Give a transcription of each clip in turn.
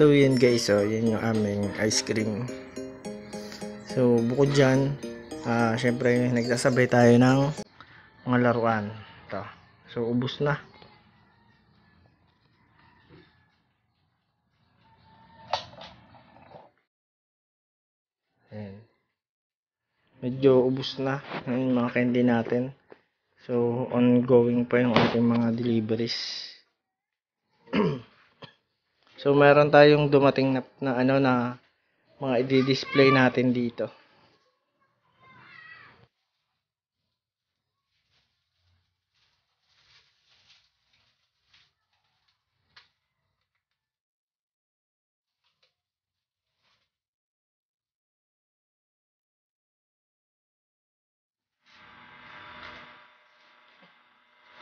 So yun guys, so yun yung aming ice cream. So bukod dyan, ah syempre nagsasabay tayo ng mga laruan. Ito. So ubus na. Ayan. Medyo ubus na yung mga candy natin. So ongoing pa yung ating mga deliveries. So meron tayong dumating na, na ano na mga i-display natin dito.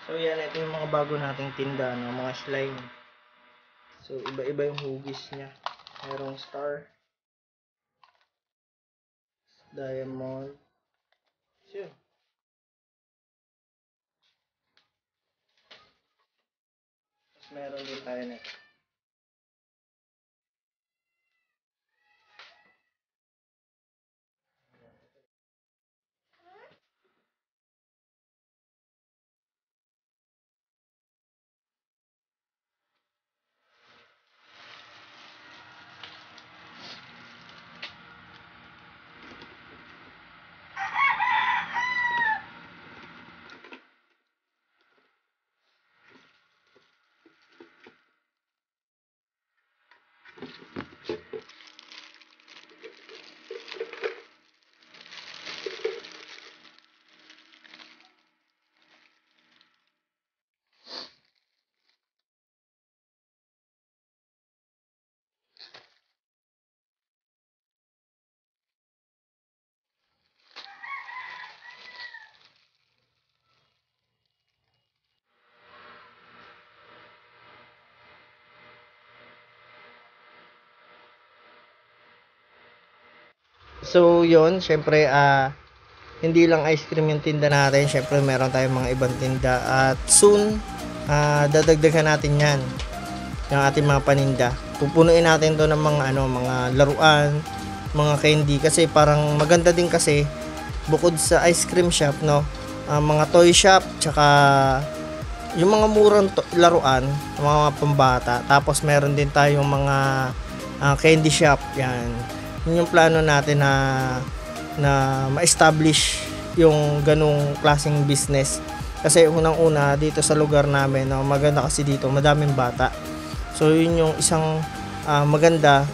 So yan, ito yung mga bago nating tinda, no? mga slime. So iba-iba yung hugis niya. Merong star, diamond, so, Tapos meron din tayo nito. So, yon syempre, ah, hindi lang ice cream yung tinda natin. Syempre, meron tayong mga ibang tinda. At soon, ah, dadagdagan natin yan. Yung ating mga paninda. Pupunuin natin to ng mga, ano, mga laruan, mga candy. Kasi parang maganda din kasi, bukod sa ice cream shop, no, ah, mga toy shop, tsaka yung mga murang to- laruan, mga pambata. Tapos meron din tayong mga ah, candy shop, yan yun yung plano natin na na ma-establish yung ganung klaseng business. Kasi unang-una dito sa lugar namin no, maganda kasi dito madaming bata. So yun yung isang ah, maganda.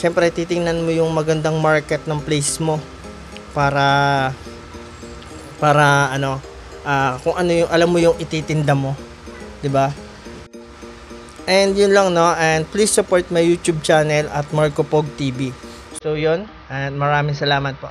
Syempre titingnan mo yung magandang market ng place mo para para ano ah, kung ano yung alam mo yung ititinda mo 'di ba? And yun lang no? And please support my YouTube channel at Marco Pog TV So yun, and maraming salamat po.